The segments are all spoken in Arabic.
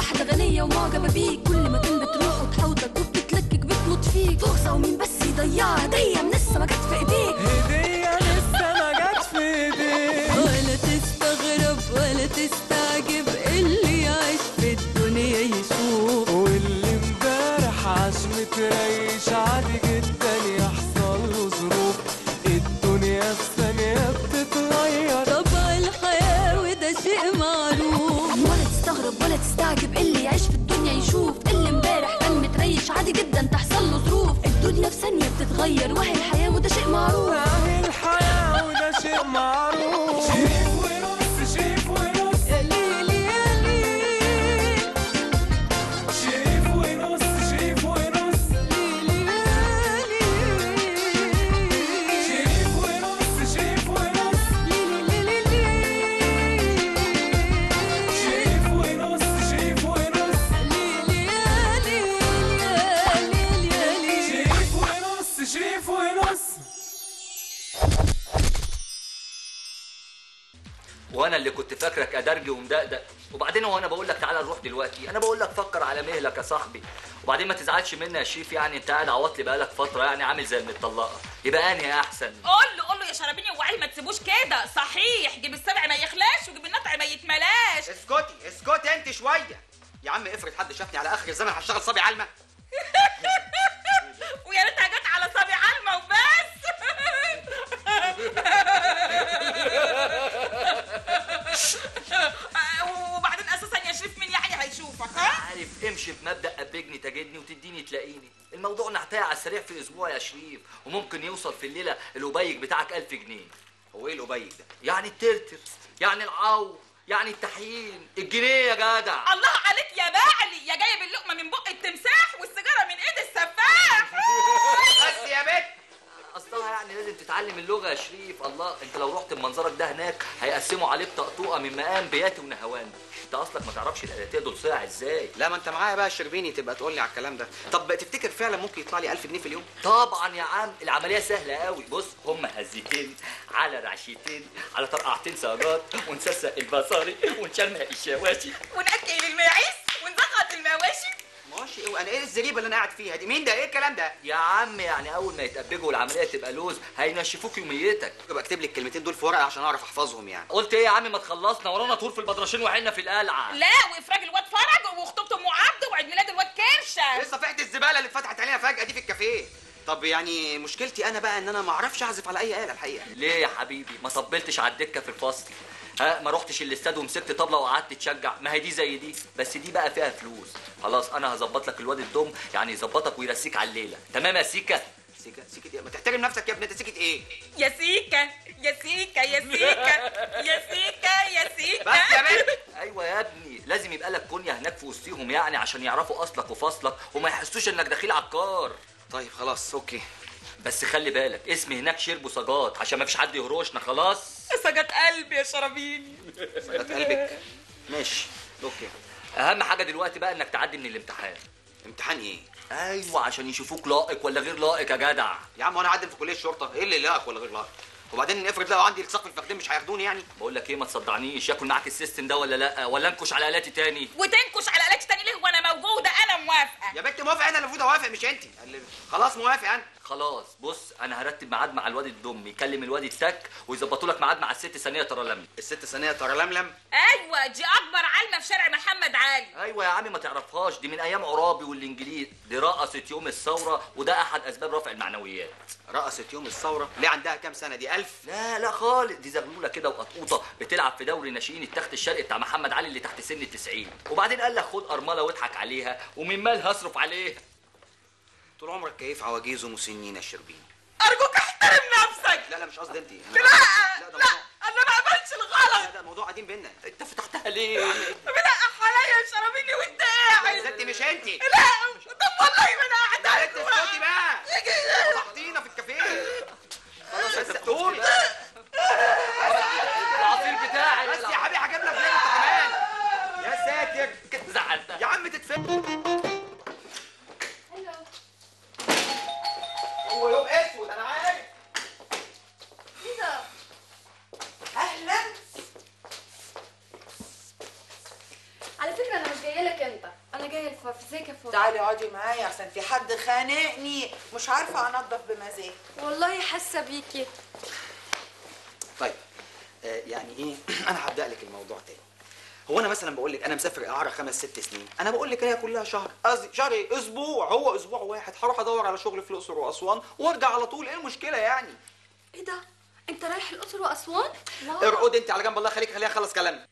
واحدة غنية ومعجبة بيك. كل ما كان بتروح وتحاول تدوب بتلكك بتنط فيك. فرصة ومين بس يضيعها؟ هدية من لسه ما جت في فاكرك ادرجي ومدقدق. وبعدين هو أنا بقول لك تعالى نروح دلوقتي. أنا بقول لك فكر على مهلك يا صاحبي. وبعدين ما تزعلش مني يا شريف يعني أنت قاعد عوضت لي بقالك فترة يعني عامل زي المطلقة. يبقى أنهي أحسن؟ قول له قول له يا شرابيني وعي ما تسيبوش كده. صحيح جيب السبع ما يخلاش وجيب النطع ما يتملاش. اسكتي اسكتي أنت شوية. يا عم افرض حد شافني على آخر الزمن هشتغل صبي علمة ويا ريتها جت على صبي علمه وبس وبعدين أساسا يا شريف مين يعني هيشوفك ها عارف امشي بمبدأ ابجني تجدني وتديني تلاقيني. الموضوع نعتها على السريع في أسبوع يا شريف وممكن يوصل في الليلة الأبيج بتاعك 1000 جنيه. هو إيه الأبيج ده؟ يعني الترتر يعني العو يعني التحيين. الجنيه يا جدع. الله عليك يا بعلي يا جايب اللقمة من بق التمساح والسيجارة من إيد السفاح. بس يا بت. أصلها يعني لازم تتعلم اللغة يا شريف. الله أنت لو رحت بمنظرك ده هناك هيقسموا عليك طقطوقة من مقام بياتي ونهوان. أنت أصلك ما تعرفش الالاتيه دول صيع إزاي. لا ما أنت معايا بقى شربيني تبقى تقول لي على الكلام ده. طب تفتكر فعلا ممكن يطلع لي 1000 جنيه في اليوم؟ طبعا يا عم. العملية سهلة قوي بص هم هزتين على رعشتين على طرقعتين سجات ونسسق البصري ونشمع الشواشي ونأكل المعيش ونزغط المواشي. ماشي إيه؟ أنا إيه الزريبة اللي أنا قاعد فيها دي؟ مين ده؟ إيه الكلام ده؟ يا عم يعني أول ما يتأبجوا والعملية تبقى لوز هينشفوك يوميتك. يبقى اكتب لي الكلمتين دول في ورقة عشان أعرف أحفظهم يعني. قلت إيه يا عم؟ ما تخلصنا ورانا طول في البدرشين وحنا في القلعة. لا وإفراج الواد فرج وخطوبه أم عبد وعيد ميلاد الواد كرشة. لسه فئه الزبالة اللي اتفتحت علينا فجأة دي في الكافيه. طب يعني مشكلتي أنا بقى إن أنا ما أعرفش أعزف على أي آلة الحقيقة. ليه يا حبيبي؟ ما طبلتش على الدكة في الفصل. ها ما رحتش الاستاد ومسكت طبلة وقعدت تشجع. ما هي دي زي دي. بس دي بقى فيها فلوس. خلاص أنا هظبط لك الواد الدم يعني يظبطك ويرسيك على الليلة. تمام يا سيكا؟ سيكا سيكا إيه؟ ما تحترم نفسك يا ابني أنت سيكت إيه؟ يا سيكا يا سيكا يا سيكا يا سيكا يا سيكا. بس يا بنت. أيوه يا ابني. لازم يبقى لك كنية هناك في وسطيهم يعني عشان يعرفوا أصلك وفصلك وما يحسوش إنك دخيل عكار طيب خلاص okay. بس خلي بالك اسمي هناك شربو سجات عشان ما فيش حد يهرشنا خلاص؟ سجت قلبي يا شرابيني سكت قلبك. ماشي. okay. أهم حاجة دلوقتي بقى إنك تعدي من الامتحان. امتحان إيه؟ أيوه عشان يشوفوك لائق ولا غير لائق يا جدع. يا عم وأنا عادل في كلية الشرطة. إيه اللي لاق ولا غير لاق وبعدين افرض لقوا عندي التصاق في الفخدين مش هياخدوني يعني. بقول لك إيه ما تصدعنيش. ياكل معاك ال system ده ولا لأ؟ ولا أنكش على آلاتي تاني؟ وتنكش على الات تاني ليه؟ وأنا موجودة أنا موافقة. يا بنت موافق أنا اللي المفروض أوافق مش انت خلاص موافق أنا. خلاص بص أنا هرتب ميعاد مع الواد الدم يكلم الواد التك ويظبطوا لك ميعاد مع الست ثانية ترى لم الست ثانية ترى لملم؟ أيوه دي أكبر علمة في شارع محمد علي أيوه يا عم ما تعرفهاش دي من أيام عرابي والإنجليز. دي رقصت يوم الثورة وده أحد أسباب رفع المعنويات. رقصت يوم الثورة؟ ليه عندها كام سنة دي؟ ألف؟ لا لا خالص دي زغلولة كده وقطقوطه بتلعب في دوري ناشئين التخت الشرقي بتاع محمد علي اللي تحت سن التسعين. وبعدين قال لك خد أرملة واضحك عليها ومن مال هصرف عليها طول عمرك كيف عواجيز ومسنين يا شربين أرجوك احترم نفسك! لا لا مش قصدي أنت. لا لا لا ده معايا عشان في حد خانقني. مش عارفة انضف بمزاج والله حاسة بيكي. طيب آه يعني إيه؟ أنا هبدأ لك الموضوع تاني. هو أنا مثلا بقول لك أنا مسافر أعارة خمس ست سنين. أنا بقول لك هي كلها شهر قصدي شهر إيه أسبوع هو أسبوع واحد. هروح أدور على شغل في الأقصر وأسوان وأرجع على طول. إيه المشكلة يعني؟ إيه ده؟ أنت رايح الأقصر وأسوان؟ واو. ارقد أنت على جنب الله خليك خليها اخلص كلامنا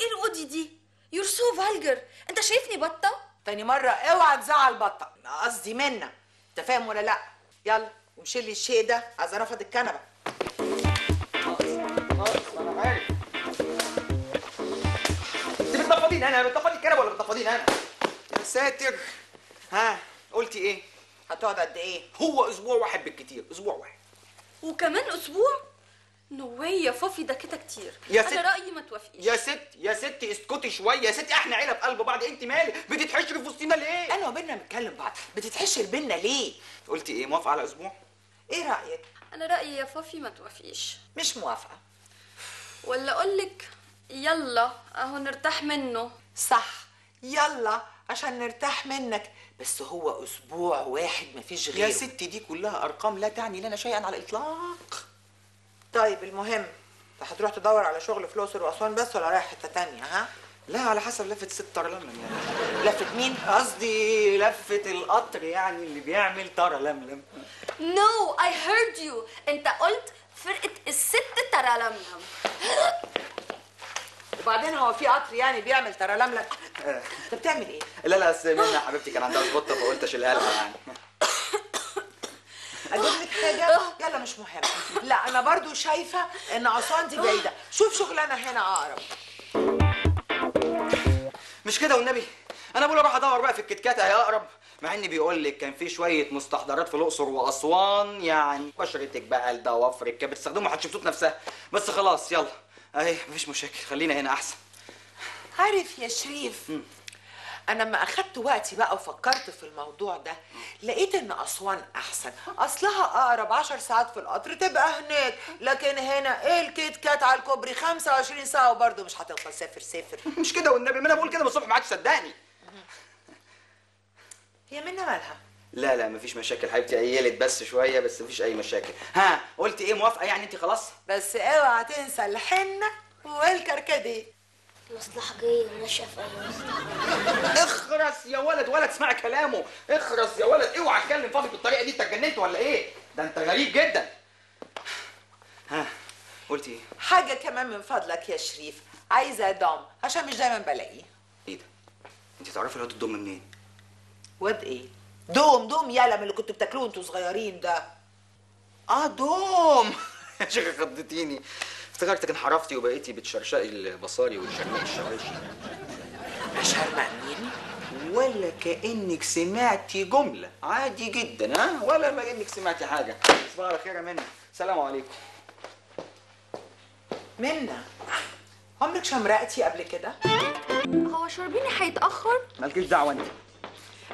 إيه القضي دي؟ you're so vulgar أنت شايفني بطة؟ تاني مرة اوعى تزعل بطة. قصدي منا. انت فاهم ولا لأ؟ يلا ومشي لي الشيء ده. عايزه أرفض عارف انت بتنفضيني أنا؟ بتنفضي الكنبة ولا بتنفضيني أنا؟ يا ساتر. ها قلتي إيه؟ هتقعد قد إيه؟ هو أسبوع واحد بالكتير أسبوع واحد. وكمان أسبوع؟ no way يا فوفي ده كده كتير. يا أنا ست- رأيي ما توافقيش. يا ست يا ست اسكتي شوية. يا ست إحنا عيله في قلب بعض. انت مالك؟ بتتحشري في وسطينا ليه؟ انا وبيننا بنتكلم بعض. بتتحشر بينا ليه؟ قلتي إيه؟ موافقة على أسبوع؟ إيه رأيك؟ أنا رأيي يا فوفي ما توافقيش. مش موافقة. ولا أقولك يلا أهو نرتاح منه. صح. يلا عشان نرتاح منك. بس هو أسبوع واحد مفيش غيره. يا ست دي كلها أرقام لا تعني لنا شيئا على الإطلاق. طيب المهم انت هتروح تدور على شغل في الأقصر وأسوان بس ولا رايح حتة تانية ها؟ لا على حسب لفة ست ترلملم يعني. لفت مين؟ قصدي لفة القطر يعني اللي بيعمل ترلملم no I heard you انت قلت فرقة الست ترالملم وبعدين هو في قطر يعني بيعمل ترلملم انت بتعمل إيه؟ لا لا اصل منى يا حبيبتي كان عندها البطه فقلت أشيلها لها يعني. أجيب لك حاجة يلا مش مهم. لا أنا برضو شايفة إن أسوان دي بعيده شوف شغلانة هنا أقرب. مش كده والنبي؟ أنا بقول أروح أدور بقى في الكتكات اهي أقرب. مع ان بيقول لك كان في شوية مستحضرات في الأقصر وأسوان يعني بشرتك بقى الضوافرك كانت بتستخدمها هتشوف نفسها. بس خلاص يلا. أهي مفيش مشاكل. خلينا هنا أحسن. عارف يا شريف أنا لما أخدت وقتي بقى وفكرت في الموضوع ده لقيت إن أسوان أحسن. أصلها أقرب عشر ساعات في القطر تبقى هناك لكن هنا إيه الكيت كات على الكوبري 25 ساعة وبرضه مش هتوصل سافر سافر مش كده والنبي ما أنا بقول كده من الصبح ما عادش صدقني. هي منا مالها؟ لا لا مفيش مشاكل حبيبتي عيلت بس شوية بس مفيش أي مشاكل. ها قلت إيه موافقة يعني انت خلاص؟ بس اوعى تنسى الحنة والكركديه. مصلحة جاية وناشئة في أي مصلحة اخرس يا ولد ولد اسمع كلامه. اخرس يا ولد. اوعى اتكلم فاضي بالطريقة دي. انت اتجننت ولا إيه؟ ده انت غريب جدا. ها قلت إيه؟ حاجة كمان من فضلك يا شريف. عايزة دم عشان مش دايما بلاقيه. إيه ده؟ انت تعرفي الواد الضم منين؟ واد إيه؟ دوم دوم يالا من اللي كنتوا بتاكلوه أنتوا صغيرين ده. آه دوم. يا شيخه خضتيني. افتكرتك انحرفتي وبقيتي بتشرشقي البصاري وتشرمقي الشرايشي اشهر مين ولا كأنك سمعتي جملة. عادي جدا ها؟ ولا ما كأنك سمعتي حاجة. تصبحوا على خير يا منى. سلام عليكم. منا عمرك شمرقتي قبل كده؟ هو شربيني هيتأخر؟ مالكيش دعوة أنت.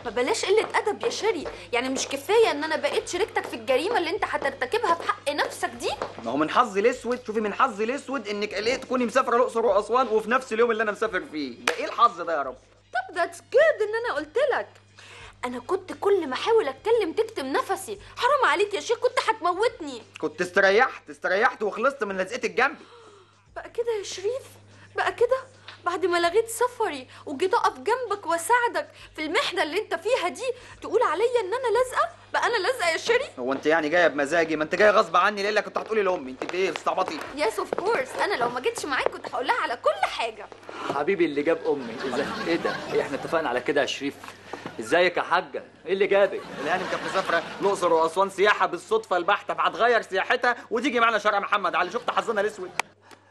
ما بلاش قلة أدب يا شيري. يعني مش كفاية إن أنا بقيت شريكتك في الجريمة اللي أنت هترتكبها في حق نفسك دي؟ ما هو من حظي الأسود شوفي من حظي الأسود إنك قلقت تكوني مسافره الأقصر وأسوان وفي نفس اليوم اللي أنا مسافر فيه. ده إيه الحظ ده يا رب؟ طب that's good إن أنا قلت لك. أنا كنت كل ما أحاول أتكلم تكتم نفسي. حرام عليك يا شيخ كنت هتموتني. كنت استريحت استريحت وخلصت من لزقتك جنبي بقى كده يا شريف؟ بقى كده؟ بعد ما لغيت سفري وجيت أقف جنبك وأساعدك في المحنة اللي أنت فيها دي تقول عليا إن أنا لازقة؟ بقى أنا لازقة يا شيري؟ هو أنت يعني جاية بمزاجي؟ ما أنت جاية غصب عني ليه كنت هتقولي لأمي. أنت إيه؟ بتستعبطي. yes of course أنا لو ما جيتش معاك كنت هقول لها على كل حاجة. حبيبي اللي جاب أمي إزاي إيه ده؟ إيه إحنا اتفقنا على كده يا شريف. إزيك يا حاجة؟ إيه اللي جابك؟ الهانم كانت مسافره الأقصر وأسوان سياحة بالصدفة البحتة فهتغير سياحتها وتيجي معانا شارع محمد. علي شفت حظنا الأسود؟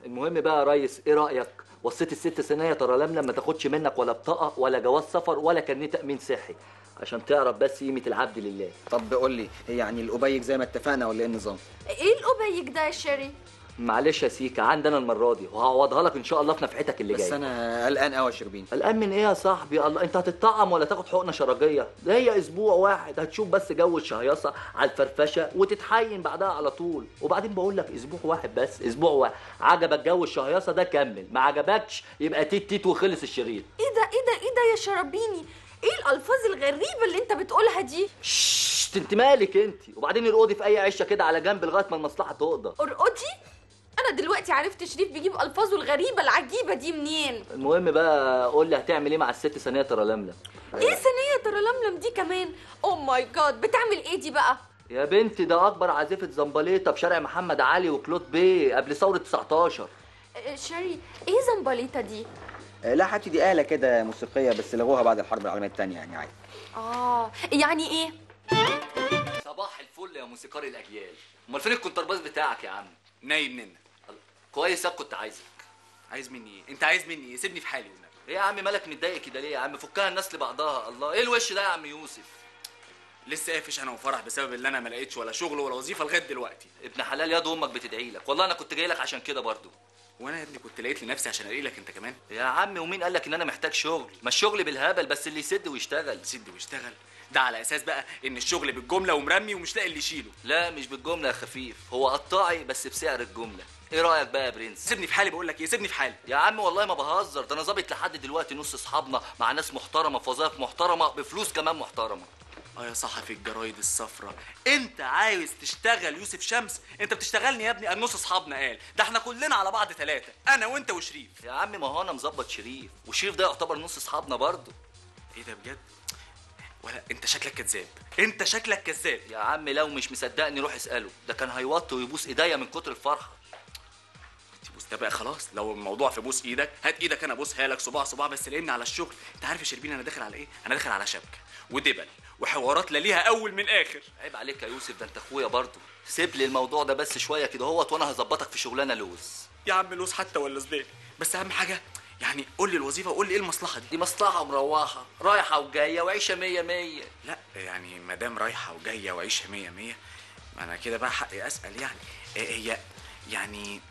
المهم بقى يا ريس إيه رأيك؟ وصيت الست سنية ترى ما تاخدش منك ولا بطاقة ولا جواز سفر ولا كارنيه تأمين صحي؟ عشان تعرف بس قيمة العبد لله. طب قول لي يعني القبيك زي ما اتفقنا ولا إيه النظام؟ إيه القبيك ده يا شيري معلش يا سيكا عندنا المرة دي وهعوضها لك إن شاء الله في نفحتك اللي بس جاية. أنا قلقان قوي يا شربين قلقان من إيه يا صاحبي؟ الله أنت هتطعم ولا تاخد حقنة شرجية؟ ده هي أسبوع واحد هتشوف بس جو الشهيصة على الفرفشة وتتحين بعدها على طول. وبعدين بقول لك أسبوع واحد بس أسبوع واحد. عجبك جو الشهيصة ده كمل ما عجبكش يبقى تيت تيت وخلص الشريط. إيه ده إيه ده إيه ده يا شربيني؟ إيه الألفاظ الغريبة اللي أنت بتقولها دي؟ ششت أنت مالك أنت؟ وبعدين ارقدي في أي عشة كده على جنب لغاية ما المصلحة تقضى ارقدي؟ أنا دلوقتي عرفت شريف بيجيب ألفاظه الغريبة العجيبة دي منين؟ المهم بقى قول لي هتعمل إيه مع الست ثانية ترى لملم إيه ثانية ترى لملم دي كمان؟ oh my God بتعمل إيه دي بقى؟ يا بنتي ده أكبر عازفة زمبليطه في شارع محمد علي وكلود بيه قبل ثورة 19 آه، شيري إيه زمبليطه دي؟ آه، لا حتى دي آلة كده موسيقية بس لغوها بعد الحرب العالمية الثانية يعني عادي. آه يعني إيه؟ صباح الفل يا موسيقار الأجيال. أمال فين الكونترباس بتاعك يا عم؟ نايم منك. كويس كنت عايزك. عايز مني إيه؟ أنت عايز مني إيه؟ سيبني في حالي والنبي إيه يا عم مالك متضايق كده ليه يا عم؟ فكها الناس لبعضها الله إيه الوش ده يا عم يوسف؟ لسه قافش أنا وفرح بسبب اللي أنا ما لقيتش ولا شغل ولا وظيفة لغاية دلوقتي. ابن حلال يا أمك بتدعي لك. والله أنا كنت جاي لك عشان كده برضو. وأنا يا ابني كنت لقيت لنفسي عشان ألاقي لك أنت كمان. يا عم ومين قال لك إن أنا محتاج شغل؟ ما الشغل بالهبل بس اللي يسد ويشتغل. سد واشتغل ده على أساس بقى إن الشغل بالجملة ومرمي ومش لاقي اللي يشيله. لا مش بالجملة يا خفيف. هو قطاعي بس بسعر الجملة. إيه رأيك بقى يا برنس؟ سيبني في حالي بقول لك إيه سيبني في حالي. يا عم والله ما بهزر ده أنا ظابط لحد دلوقتي نص اصحابنا مع ناس محترمة في وظائف محترمة بفلوس كمان محترمة. آه يا صحفي الجرايد الصفراء انت عايز تشتغل يوسف شمس؟ انت بتشتغلني يا ابني؟ النص اصحابنا قال. ده إحنا كلنا على بعض ثلاثة أنا وانت وشريف. يا عم ما هو أنا مظبط شريف وشريف ده يعتبر نص اصحابنا برضه. إيه ده بجد؟ ولا انت شكلك كذاب انت شكلك كذاب. يا عم لو مش مصدقني روح اسأله ده كان هيوطي ويبوس ايديا من كتر الفرحة. بقى خلاص لو الموضوع في بوس إيدك هات إيدك أنا ابوسها لك صباع صباع بس لاني على الشغل انت عارف يا شربين أنا داخل على إيه؟ أنا داخل على شبكة ودبل وحوارات لا ليها اول من اخر. عيب عليك يا يوسف ده انت اخويا برضه. سيب لي الموضوع ده بس شوية كده هوت وأنا هظبطك في شغلانة لوز. يا عم لوز حتى ولا زبيب بس اهم حاجة يعني قول لي الوظيفة وقول لي إيه المصلحة دي. دي مصلحة مروحه رايحة وجاية وعيشة مية مية. لا يعني ما دام رايحة وجاية وعيشة مية مية ما أنا كده بقى حقي اسأل يعني إيه هي يعني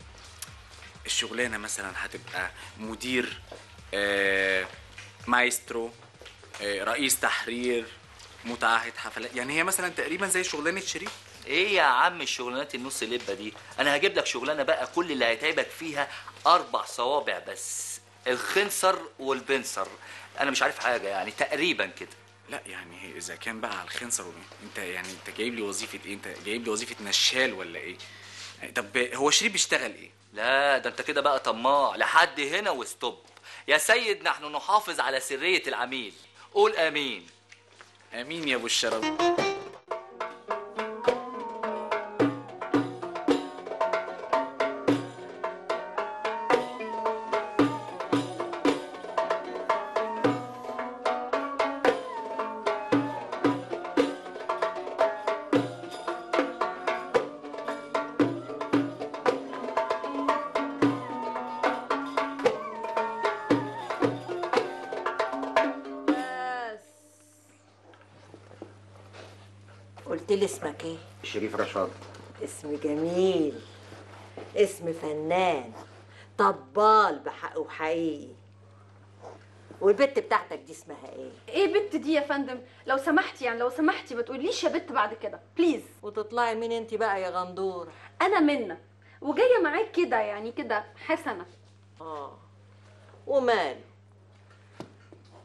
الشغلانة مثلا هتبقى مدير آه مايسترو آه رئيس تحرير متعهد حفلات. يعني هي مثلا تقريبا زي شغلانة شريف؟ إيه يا عم الشغلانات النص لبة دي؟ أنا هجيب لك شغلانة بقى كل اللي هيتعبك فيها أربع صوابع بس الخنصر والبنصر. أنا مش عارف حاجة يعني تقريبا كده. لا يعني هي إذا كان بقى على الخنصر أنت يعني أنت جايب لي وظيفة إيه؟ أنت جايب لي وظيفة نشال ولا إيه؟ طب هو شريف بيشتغل إيه؟ لا ده أنت كده بقى طماع. لحد هنا وستوب. يا سيد نحن نحافظ على سرية العميل. قول آمين. آمين يا أبو الشرف. قلت لي اسمك إيه؟ شريف رشاد. اسم جميل. اسم فنان. طبال بحق وحقيقي. والبت بتاعتك دي اسمها إيه؟ إيه بت دي يا فندم؟ لو سمحتي يعني لو سمحتي ما تقوليش يا بت بعد كده بليز وتطلعي مين انت بقى يا غندور؟ أنا منى وجاية معاك كده يعني كده حسنة. آه. وماله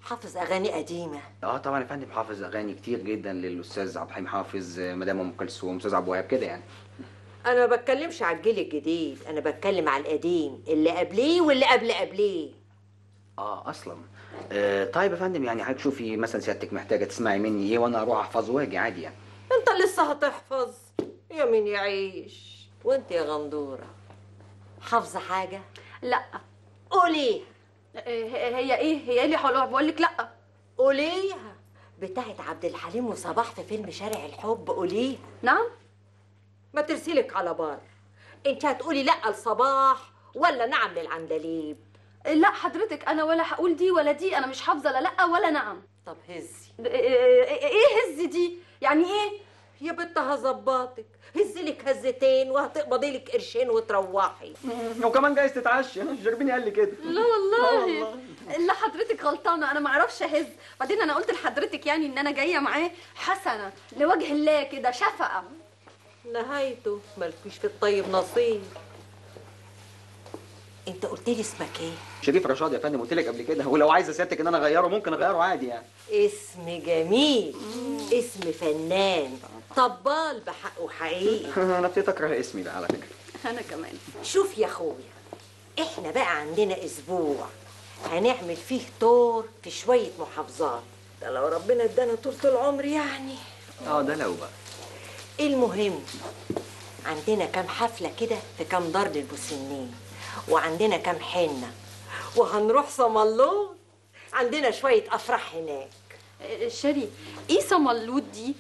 حافظ أغاني قديمة. آه طبعا يا فندم حافظ أغاني كتير جدا للأستاذ عبد الحليم حافظ آه، مدام أم كلثوم أستاذ عبد الوهاب كده يعني. أنا ما بتكلمش على الجيل الجديد أنا بتكلم على القديم اللي قبليه واللي قبل قبليه. آه أصلا. آه طيب يا فندم يعني حضرتك شوفي مثلا سيادتك محتاجة تسمعي مني إيه وأنا أروح احفظ وأجي عادي يعني. أنت لسه هتحفظ. يا مين يعيش؟ وأنت يا غندورة. حافظة حاجة؟ لا. إيه هي إيه؟ هي اللي حلوة بقول لك لأ. قوليها. بتاعت عبد الحليم وصباح في فيلم شارع الحب قوليها. نعم. ما ترسلك على بر انت هتقولي لأ لصباح ولا نعم للعندليب؟ لأ حضرتك أنا ولا هقول دي ولا دي. أنا مش حافظة لا لأ ولا نعم. طب هزي. إيه إيه هز دي؟ يعني إيه؟ يا بنت هظبطك هزلك هزتين وهتقبضي لك قرشين وتروحي. وكمان جايز تتعشى جربيني قال لي كده. لا والله. لا حضرتك غلطانة أنا ما أعرفش أهز. بعدين أنا قلت لحضرتك يعني إن أنا جاية معاه حسنة لوجه الله كده شفقة. نهايته. مالكيش في الطيب نصيب. أنت قلت لي اسمك إيه؟ شريف رشاد يا فندم قلت لك قبل كده ولو عايزه سيادتك إن أنا أغيره ممكن أغيره عادي يعني. اسم جميل. اسم فنان. طبال بحقه حقيقي أنا ابتديت أكره اسمي بقى على فكرة. أنا كمان. شوف يا أخويا إحنا بقى عندنا أسبوع. هنعمل فيه تور في شوية محافظات. ده لو ربنا إدانا طول العمر يعني. آه ده لو بقى. المهم عندنا كام حفلة كده في كام دار للمسنين وعندنا كام حنة. وهنروح صملون عندنا شوية أفراح هناك. آه، شريف إيه صملوت دي؟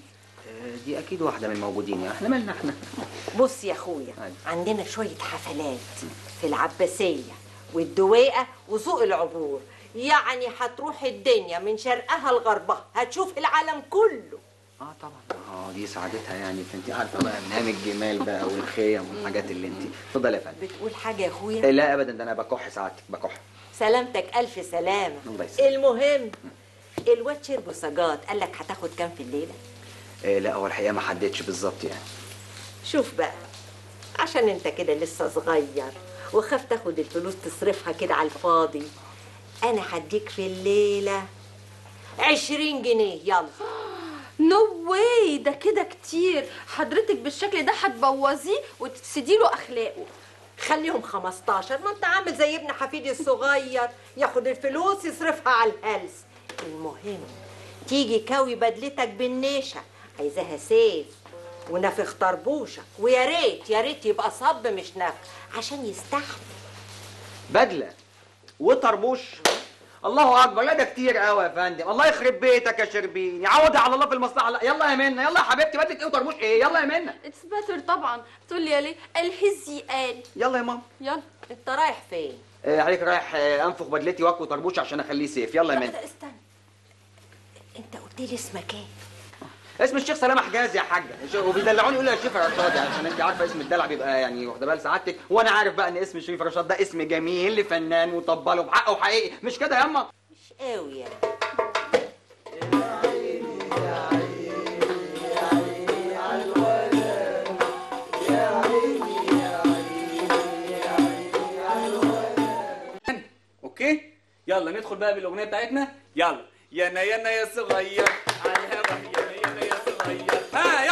دي أكيد واحدة من الموجودين يعني. إحنا مالنا إحنا؟ بص يا أيوة. عندنا شوية حفلات في العباسية والدويقة وسوق العبور. يعني هتروح الدنيا من شرقها لغربها هتشوف العالم كله. آه طبعا. آه دي سعادتها يعني. فانت عارفة بقى منام الجمال بقى والخيم والحاجات اللي انت اتفضل يا فندم. بتقول حاجة يا أخويا؟ لا ابدا ده أنا بكح سعادتك بكح. سلامتك ألف سلامة. الله يسلمك. المهم الواد شربو سجاد قال لك هتاخد كام في الليلة؟ آه لا هو الحقيقة ما حددش بالظبط يعني. شوف بقى عشان انت كده لسه صغير وخاف تاخد الفلوس تصرفها كده على الفاضي أنا هديك في الليلة عشرين جنيه يلا. نو واي ده كده كتير. حضرتك بالشكل ده هتبوظيه وتفسدي له أخلاقه. خليهم 15 ما انت عامل زي ابن حفيدي الصغير ياخد الفلوس يصرفها على الهلس. المهم تيجي كوي بدلتك بالنيشة. عايزاها سيف ونفخ طربوشة ويا ريت يا ريت يبقى صب مش نفخ عشان يستحمل. بدلة وطربوش. الله أكبر لا ده كتير قوي يا فندم. الله يخرب بيتك يا شربين يعوضها على الله في المصلحة. لا. يلا يا منى يلا يا حبيبتي بدلة إيه وطربوش إيه؟ يلا يا منى it's better طبعا. تقول لي يا ليه؟ الهزي قال يلا يا ماما. يلا. أنت رايح فين؟ آه عليك رايح آه أنفخ بدلتي واكوي طربوش عشان أخليه سيف. يلا يا منى استنى. أنت قلت لي اسمك إيه؟ اسم الشيخ سلامة حجازي يا حاجة. وبيدلعوني يقولوا يا شريف رشاد عشان انت عارفة اسم الدلع بيبقى يعني واخدة بال سعادتك. وأنا عارف بقى إن اسم شريف رشاد ده اسم جميل لفنان وطبال وبحقه وحقيقي مش كده ياما مش قوي يعني. أوكي؟ يلا ندخل بقى بالأغنية بتاعتنا. يلا. يا صغير الهوا يانا يانا يا Bye.